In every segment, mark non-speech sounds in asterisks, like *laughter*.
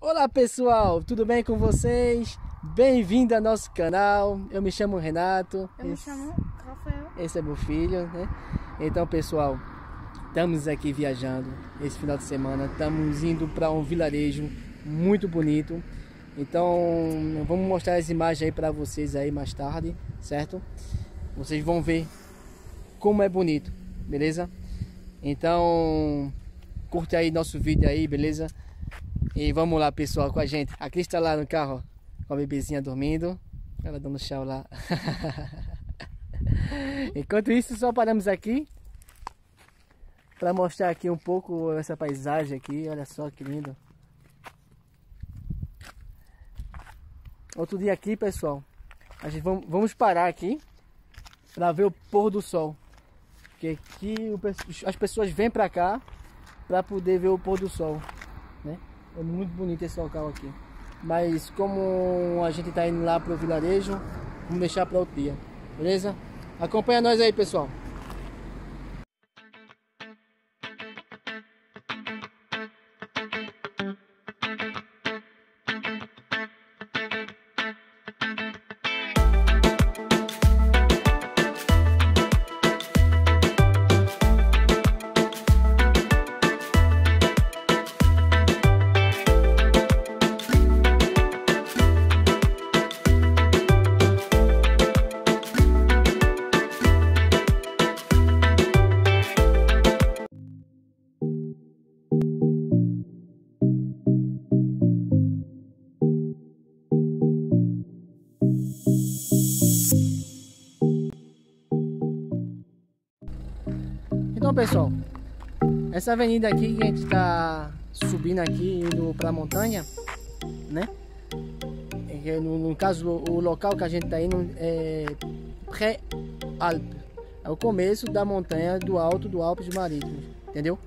Olá pessoal, tudo bem com vocês? Bem-vindo ao nosso canal. Eu me chamo Renato. Eu me chamo Rafael. Esse é meu filho, né? Então, pessoal, estamos aqui viajando esse final de semana. Estamos indo para um vilarejo muito bonito. Então, vamos mostrar as imagens aí para vocês aí mais tarde, certo? Vocês vão ver como é bonito, beleza? Então, curte aí nosso vídeo aí, beleza? E vamos lá, pessoal, com a gente. A Cris está lá no carro, com a bebezinha dormindo. Ela dando chão lá. *laughs* Enquanto isso, só paramos aqui para mostrar aqui um pouco essa paisagem aqui. Olha só que lindo. Outro dia aqui, pessoal, a gente vamos, vamos parar aqui para ver o pôr do sol. Porque aqui as pessoas vêm para cá para poder ver o pôr do sol, né? É muito bonito esse local aqui. Mas como a gente está indo lá para o vilarejo, vamos deixar para outro dia. Beleza? Acompanha nós aí, pessoal. Então pessoal, essa avenida aqui que a gente está subindo aqui, indo para a montanha, né? É no, no, caso, o local que a gente está indo é pré-Alpe. É o começo da montanha do alto do Alpes Marítimos, entendeu?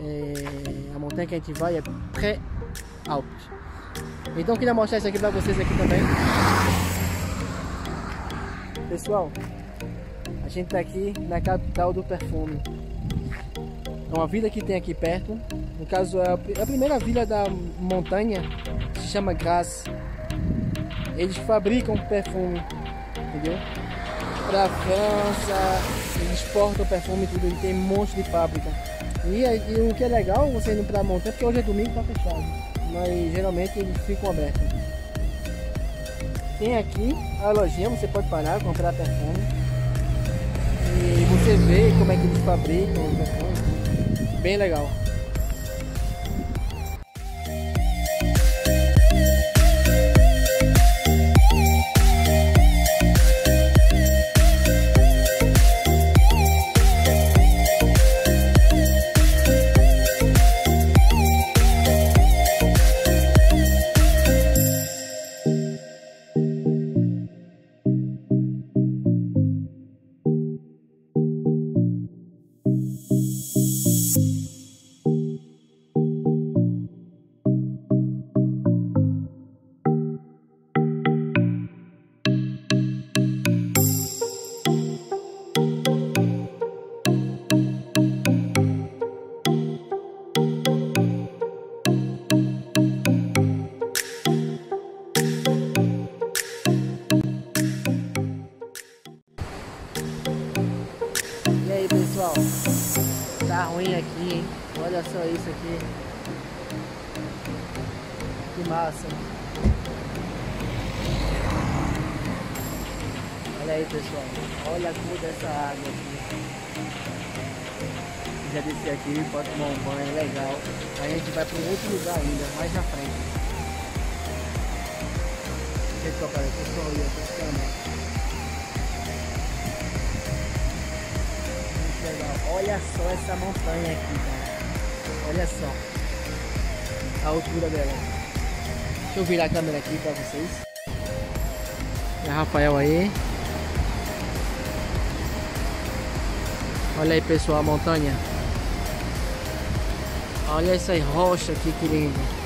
É, a montanha que a gente vai é pré-Alpes. Então queria mostrar isso aqui para vocês aqui também. Pessoal, gente está aqui na capital do perfume. É uma vila que tem aqui perto. No caso, é a primeira vila da montanha, se chama Grasse. Eles fabricam perfume, entendeu? Para a França, eles exportam perfume tudo, e tem um monte de fábrica. E, e o que é legal, você indo para a montanha, porque hoje é domingo, está fechado. Mas geralmente eles ficam abertos. Tem aqui a lojinha, você pode parar, comprar perfume. E você vê como é que eles fabricam, bem legal. Pessoal, tá ruim aqui, hein? Olha só isso aqui. Que massa. Olha aí pessoal, olha a cor dessa água aqui. Já desci aqui, pode tomar um banho, legal. Aí a gente vai para um outro lugar ainda, mais na frente. Deixa eu tocar, eu tô olhando, Olha só essa montanha aqui, cara. Olha só. A altura dela. Deixa eu virar a câmera aqui pra vocês. É Rafael aí. Olha aí, pessoal, a montanha. Olha essa rocha aqui, que lindo.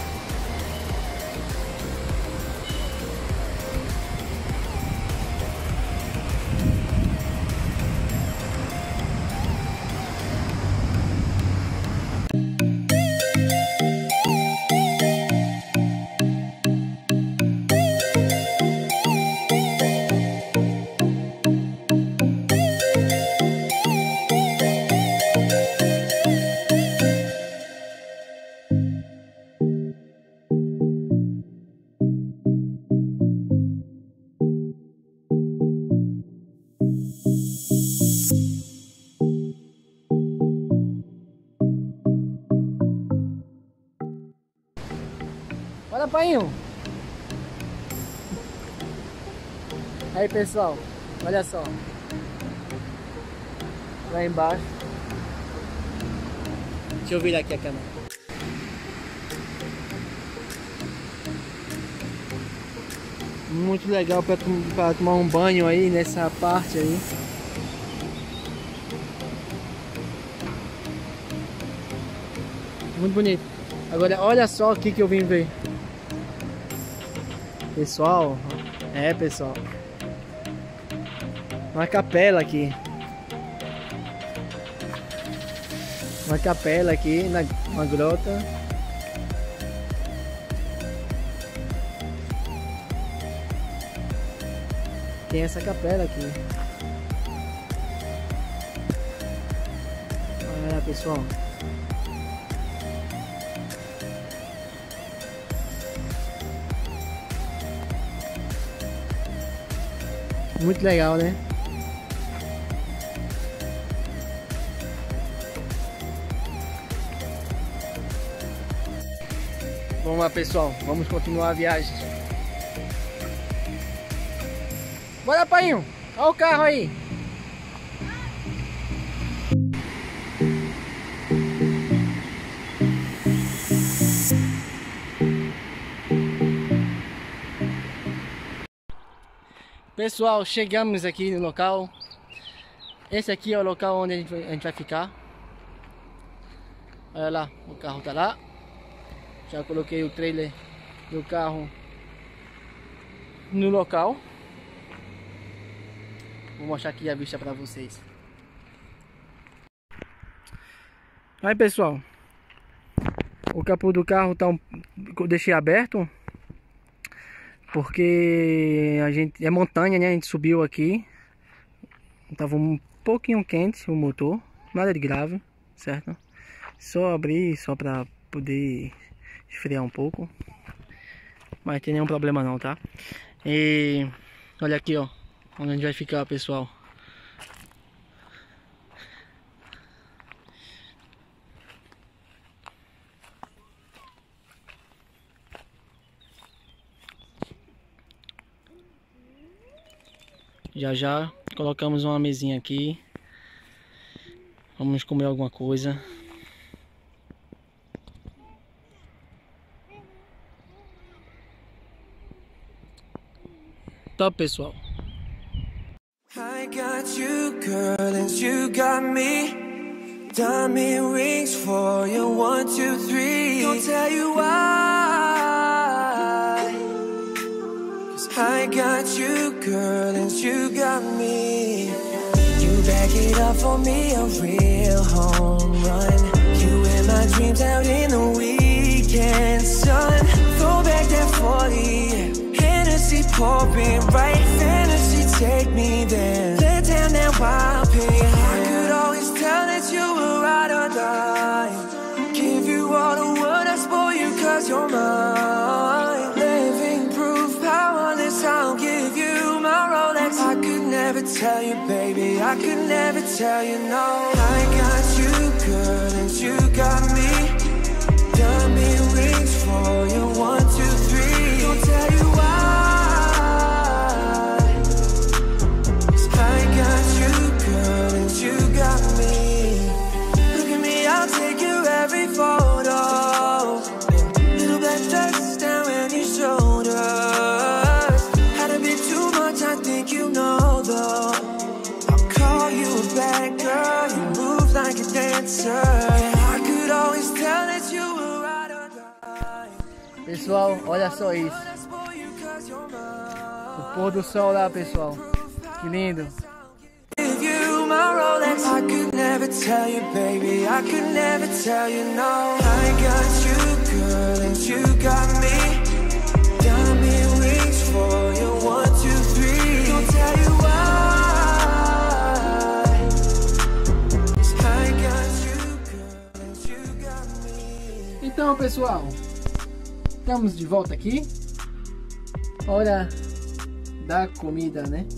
Bora, painho. Aí, pessoal. Olha só. Lá embaixo. Deixa eu virar aqui a câmera. Muito legal para tomar um banho aí nessa parte aí. Muito bonito. Agora olha só o que que eu vim ver. Pessoal, é pessoal. Uma capela aqui. Uma capela aqui, na, uma grota. Tem essa capela aqui. Olha lá pessoal. Muito legal, né? Vamos lá, pessoal. Vamos continuar a viagem. Bora, painho. Olha o carro aí. Pessoal, chegamos aqui no local. Esse aqui é o local onde a gente vai, ficar. Olha lá, o carro tá lá. Já coloquei o trailer do carro no local. Vou mostrar aqui a vista para vocês. Aí pessoal, o capô do carro tá um, deixei aberto porque a gente é montanha, né? A gente subiu aqui, tava um pouquinho quente o motor, nada de grave, certo? Só abrir só para poder esfriar um pouco. Mas tem nenhum problema não, tá? E olha aqui, ó, onde a gente vai ficar, pessoal. Já já colocamos uma mesinha aqui. Vamos comer alguma coisa. Top, pessoal. I got you, girl, and you got me. Diamond rings for you, one, two, three. Don't tell you why. I got you, girl, and you got me. You back it up for me, a real home run. You in my dreams out in the weekend sun. Throw back that 40 fantasy pouring right fantasy take me there let down that wild tell you baby I could never tell you no I got you girl and you got me Pessoal, olha só isso. O pôr do sol lá, pessoal. Que lindo. I could never tell you, baby. I could never tell you no. I got you, pessoal, estamos de volta aqui. Hora da comida, né?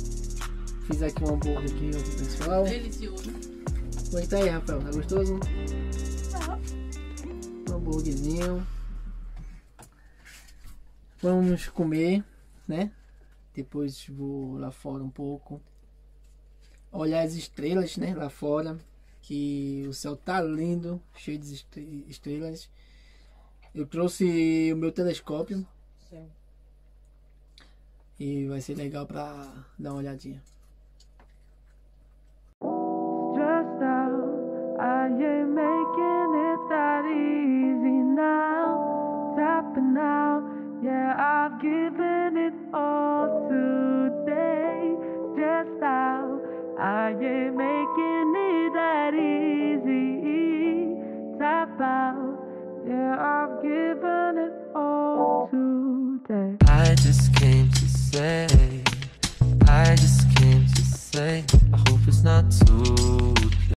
Fiz aqui um hambúrguer aqui pro pessoal. Delicioso. Como é que tá aí, Rafael? Tá gostoso? Tá. Um hambúrguerzinho. Vamos comer, né? Depois vou lá fora um pouco. Olhar as estrelas, né? Lá fora. Que o céu tá lindo, cheio de estrelas. Eu trouxe o meu telescópio. Sim. E vai ser legal para dar uma olhadinha.